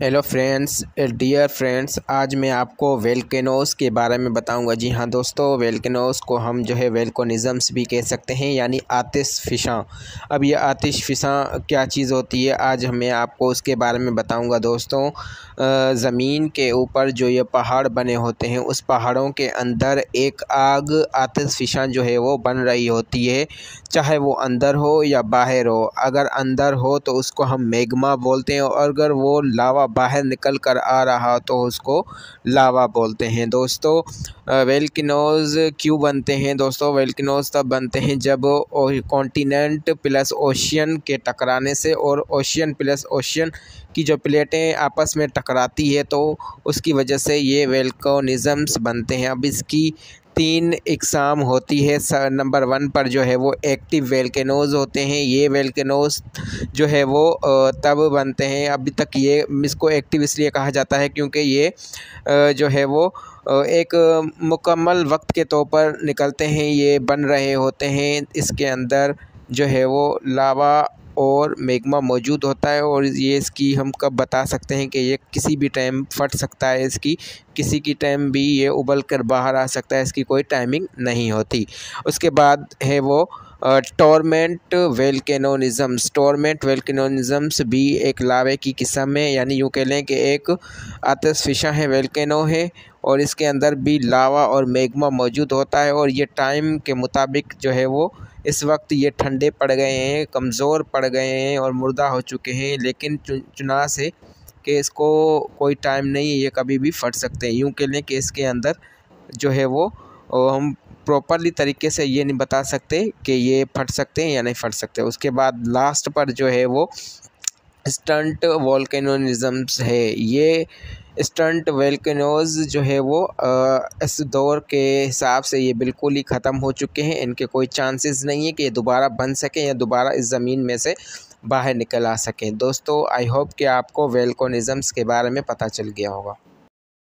Hello friends dear friends आज मैं आपको वेलकेनोस के बारे में बताऊँगा। जी हाँ दोस्तों वेलकेनोस को हम जो है वेलकोनिज़म्स भी कह सकते हैं, यानी आतिश फ़िशा अब ये आतिश फ़िशा क्या चीज़ होती है, आज मैं आपको उसके बारे में बताऊँगा दोस्तों। ज़मीन के ऊपर जो ये पहाड़ बने होते हैं, उस पहाड़ों के अंदर एक आग आतिश फ़िशा जो है वो बन रही होती है, चाहे वो अंदर हो या बाहर हो। अगर अंदर हो तो उसको हम मेगमा बोलते हैं, और अगर वो लावा बाहर निकल कर आ रहा तो उसको लावा बोलते हैं। दोस्तों वेलकिनोज़ क्यों बनते हैं? दोस्तों, वेलकिनोज़ तब बनते हैं जब कॉन्टीनेंट प्लस ओशियन के टकराने से और ओशियन प्लस ओशियन की जो प्लेटें आपस में टकराती है तो उसकी वजह से ये वेलकोनिज़म्स बनते हैं। अब इसकी तीन इकसाम होती है नंबर वन पर जो है वो एक्टिव वेलकेनोज़ होते हैं। ये वेलकेनोज़ जो है वो तब बनते हैं। अभी तक ये, इसको एक्टिव इसलिए कहा जाता है क्योंकि ये जो है वो एक मुकम्मल वक्त के तौर पर निकलते हैं। ये बन रहे होते हैं। इसके अंदर जो है वो लावा और मेगमा मौजूद होता है और ये इसकी हम कब बता सकते हैं कि ये किसी भी टाइम फट सकता है इसकी, किसी की टाइम भी ये उबल कर बाहर आ सकता है, इसकी कोई टाइमिंग नहीं होती। उसके बाद है वो टॉर्मेंट वेलकेनोनिज़म्स टॉर्मेंट वेलकेनोनिज़म्स भी एक लावे की किस्म है, यानी यूँ कह लें कि एक आतशफिशा है वेलकेनो है और इसके अंदर भी लावा और मेगमा मौजूद होता है और ये टाइम के मुताबिक जो है वो इस वक्त ये ठंडे पड़ गए हैं, कमज़ोर पड़ गए हैं और मुर्दा हो चुके हैं, लेकिन चुनाव से कि इसको कोई टाइम नहीं है, ये कभी भी फट सकते हैं। यूँ कह लें कि इसके अंदर जो है वो हम प्रॉपरली तरीके से ये नहीं बता सकते कि ये फट सकते हैं या नहीं फट सकते। उसके बाद लास्ट पर जो है वो स्टंट वॉल्केनोनिज़म्स है। ये स्टंट वेलकनोज जो है वो आ, इस दौर के हिसाब से ये बिल्कुल ही ख़त्म हो चुके हैं। इनके कोई चांसेस नहीं है कि ये दोबारा बन सकें या दोबारा इस ज़मीन में से बाहर निकल आ सकें। दोस्तों आई होप कि आपको वेलकोनिज़म्स के बारे में पता चल गया होगा।